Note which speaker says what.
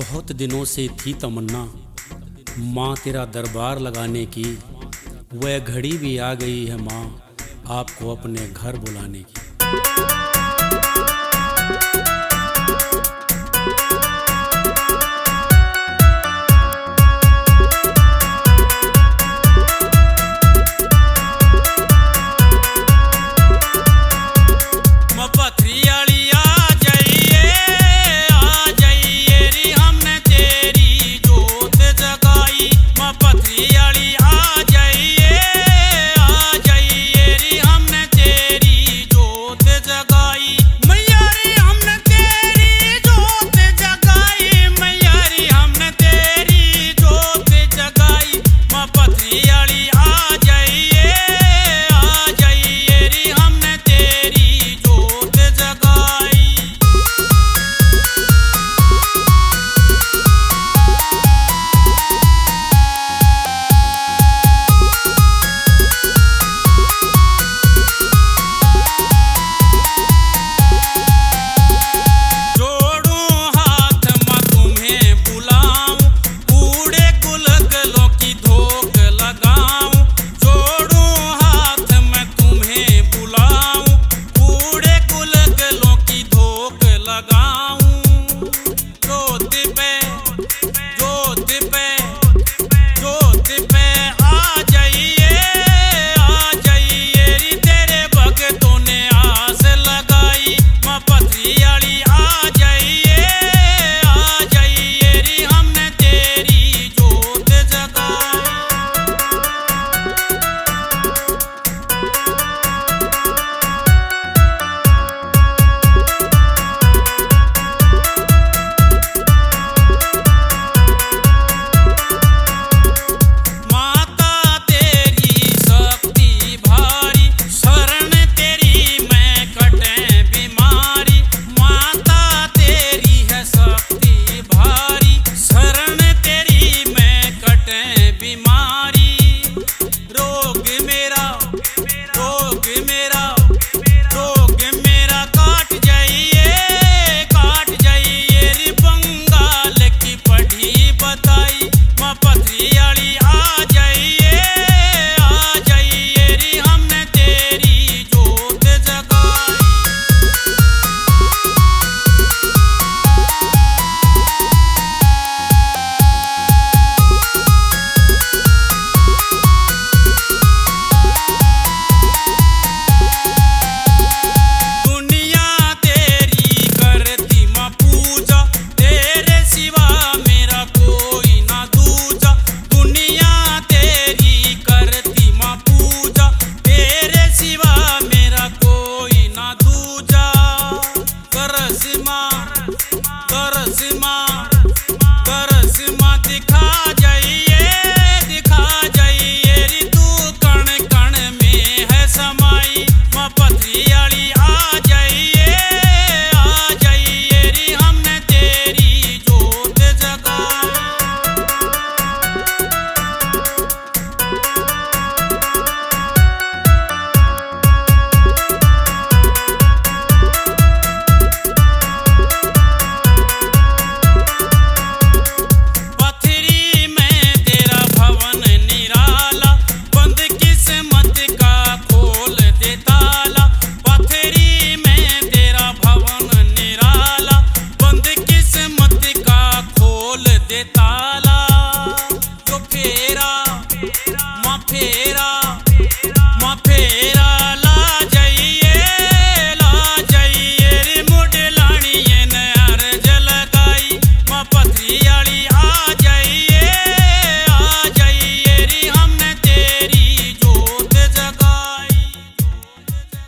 Speaker 1: बहुत दिनों से थी तमन्ना। माँ तेरा दरबार लगाने की, वह घड़ी भी आ गई है माँ, आपको अपने घर बुलाने की।
Speaker 2: लगाऊं